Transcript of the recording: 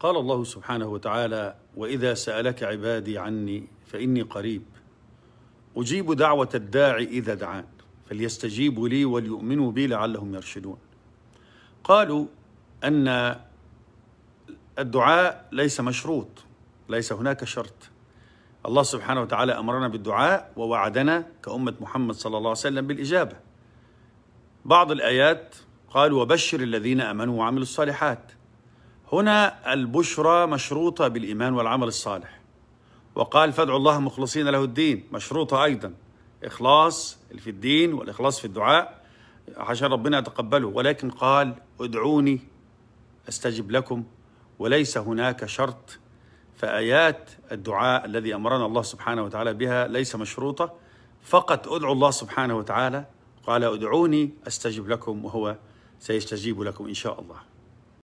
قال الله سبحانه وتعالى وإذا سألك عبادي عني فإني قريب. أجيب دعوة الداعي إذا دعان. فليستجيبوا لي وليؤمنوا بي لعلهم يرشدون. قالوا أن الدعاء ليس مشروط ليس هناك شرط. الله سبحانه وتعالى أمرنا بالدعاء ووعدنا كأمة محمد صلى الله عليه وسلم بالإجابة. بعض الآيات قال وبشر الذين آمنوا وعملوا الصالحات. هنا البشرى مشروطة بالإيمان والعمل الصالح. وقال فادعوا الله مخلصين له الدين مشروطة أيضا. إخلاص في الدين والإخلاص في الدعاء عشان ربنا يتقبله. ولكن قال ادعوني أستجب لكم وليس هناك شرط. فآيات الدعاء الذي أمرنا الله سبحانه وتعالى بها ليس مشروطة. فقط ادعوا الله سبحانه وتعالى قال ادعوني أستجب لكم وهو سيستجيب لكم إن شاء الله.